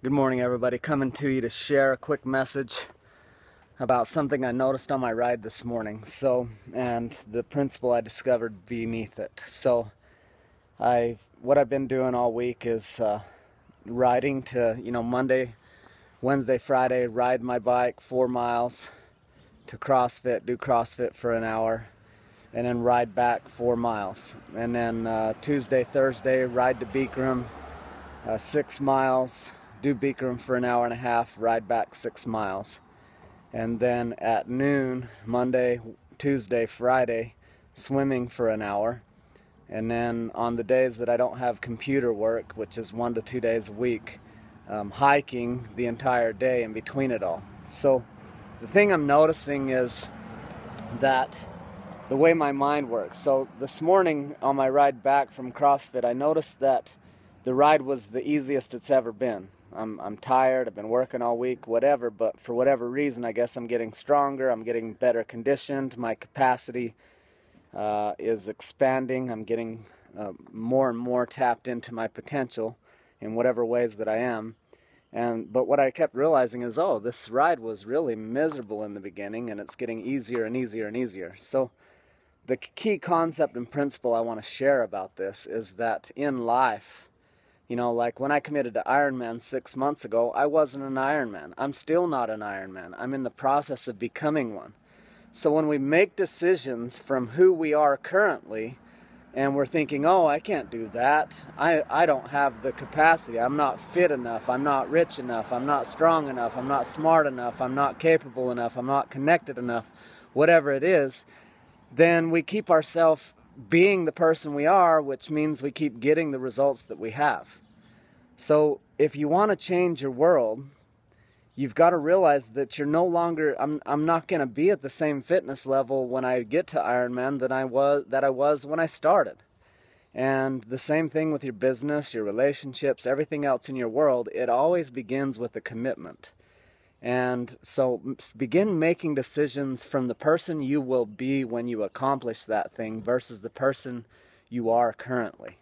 Good morning, everybody. Coming to you to share a quick message about something I noticed on my ride this morning. So, and the principle I discovered beneath it. So, I what I've been doing all week is uh, riding to you know Monday, Wednesday, Friday, ride my bike four miles to CrossFit, do CrossFit for an hour, and then ride back four miles. And then uh, Tuesday, Thursday, ride to Bikram, uh, six miles do Bikram for an hour and a half, ride back six miles. And then at noon, Monday, Tuesday, Friday, swimming for an hour. And then on the days that I don't have computer work, which is one to two days a week, um, hiking the entire day in between it all. So the thing I'm noticing is that the way my mind works. So this morning on my ride back from CrossFit, I noticed that the ride was the easiest it's ever been. I'm, I'm tired, I've been working all week, whatever, but for whatever reason, I guess I'm getting stronger, I'm getting better conditioned, my capacity uh, is expanding, I'm getting uh, more and more tapped into my potential in whatever ways that I am. And but what I kept realizing is, oh, this ride was really miserable in the beginning, and it's getting easier and easier and easier. So, the key concept and principle I want to share about this is that in life, you know, like when I committed to Ironman six months ago, I wasn't an Ironman. I'm still not an Ironman. I'm in the process of becoming one. So when we make decisions from who we are currently, and we're thinking, oh, I can't do that. I, I don't have the capacity. I'm not fit enough. I'm not rich enough. I'm not strong enough. I'm not smart enough. I'm not capable enough. I'm not connected enough. Whatever it is, then we keep ourselves being the person we are, which means we keep getting the results that we have. So if you want to change your world, you've got to realize that you're no longer I'm I'm not going to be at the same fitness level when I get to Ironman that I was that I was when I started. And the same thing with your business, your relationships, everything else in your world, it always begins with a commitment. And so begin making decisions from the person you will be when you accomplish that thing versus the person you are currently.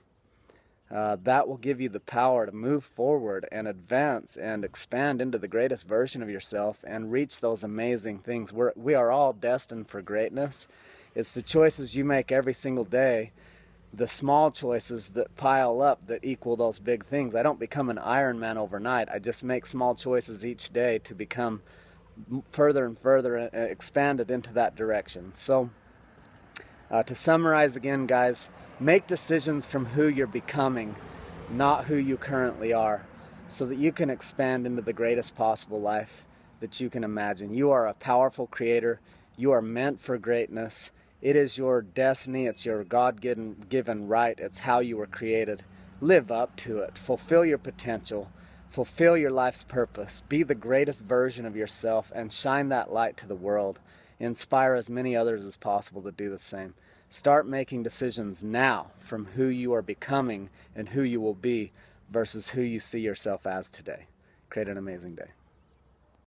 Uh, that will give you the power to move forward and advance and expand into the greatest version of yourself and reach those amazing things. We're, we are all destined for greatness. It's the choices you make every single day, the small choices that pile up that equal those big things. I don't become an Ironman overnight. I just make small choices each day to become further and further uh, expanded into that direction. So, uh, to summarize again, guys, make decisions from who you're becoming, not who you currently are, so that you can expand into the greatest possible life that you can imagine. You are a powerful creator. You are meant for greatness. It is your destiny. It's your God given right. It's how you were created. Live up to it. Fulfill your potential. Fulfill your life's purpose. Be the greatest version of yourself and shine that light to the world inspire as many others as possible to do the same. Start making decisions now from who you are becoming and who you will be versus who you see yourself as today. Create an amazing day.